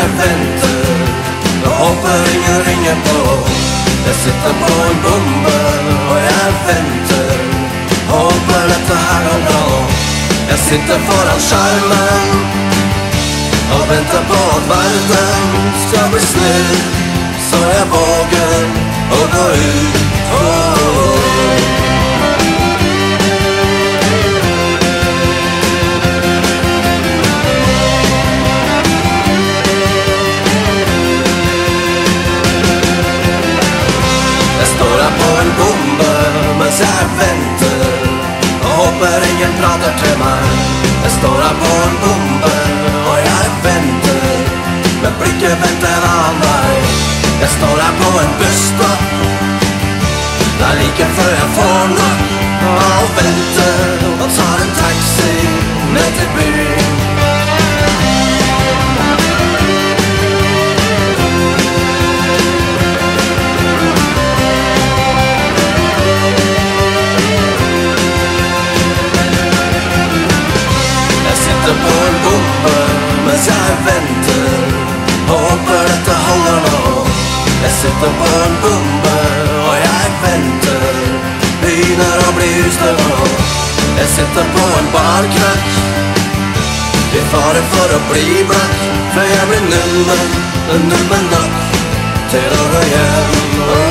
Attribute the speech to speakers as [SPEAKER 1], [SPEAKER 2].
[SPEAKER 1] jeg venter. Jeg håper ingen ringer på. Jeg sitter på en bombe, og jeg venter. Håper dette her og nå. Jeg sitter foran skjermen og venter på at verden skal bli snill, så jeg våger. Ingen prater til meg. Jeg står her på en bombe og jeg venter. Men blikket venter en annen vei Jeg står her på en busstopp Det er like før jeg får nok Av å vente Sitter på en bombe mens jeg venter. Håper dette holder nå. Jeg sitter på en bombe og jeg venter. Begynner å bli ustø nå. Jeg sitter på en barkrakk I fare for å bli blakk For jeg blir nummen, nummen nok Til å gå hjem